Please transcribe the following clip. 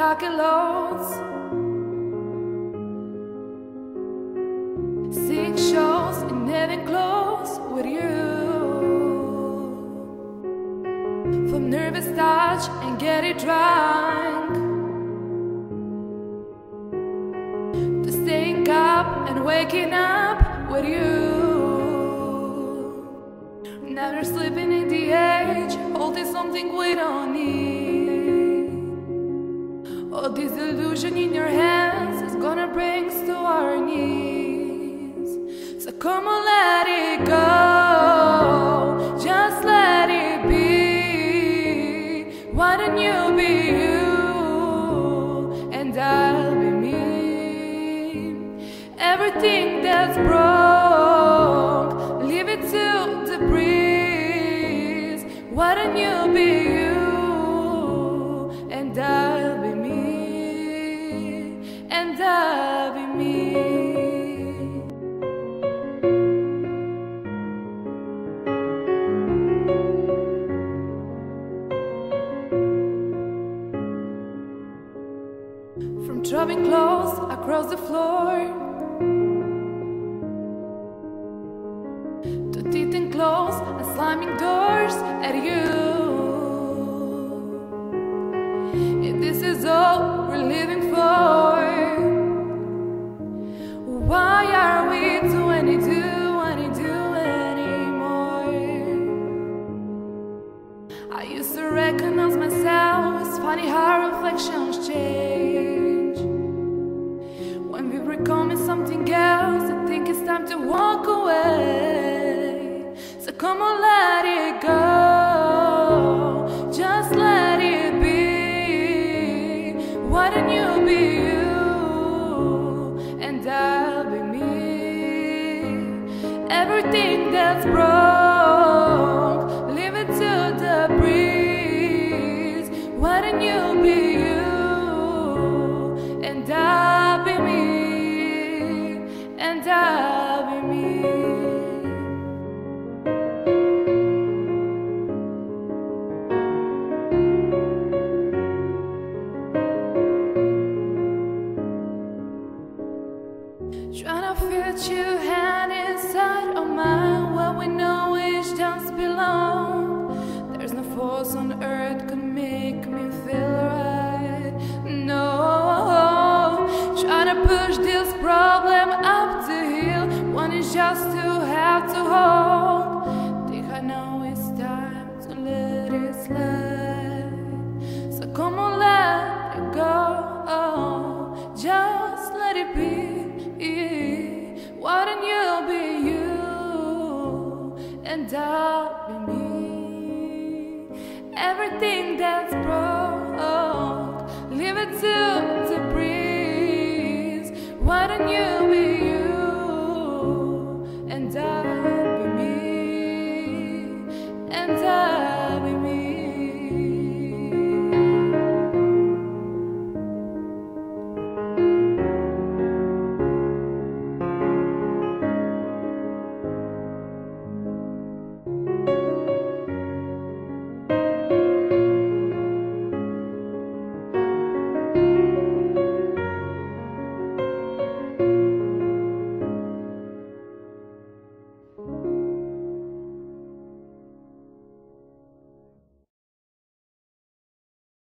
talking loads. Sing shows and getting close with you. From nervous touch and getting drunk. To staying up and waking up with you. Never sleeping in the edge, holding something we don't need. All this illusion in your hands is gonna bring us to our knees. So come on, let it go, just let it be. Why don't you be you and I'll be me? Everything that's broke, leave it to the breeze. Why don't you be you dropping clothes across the floor to teeth and claws and slamming doors at you. If this is all we're living for, why are we 22, 22 anymore? I used to recognize myself. It's funny how reflections change. Time to walk away. So come on, let it go. Just let it be. Why don't you be you and I'll be me? Everything that's broke, leave it to the breeze. Why don't you be you Trying to fit you hand inside of mine. What we know each does belong. There's no force on earth could make me feel right. No. Trying to push this problem up the hill. One is just to have to hold Everything that's broke, leave it to the breeze. Why don't you?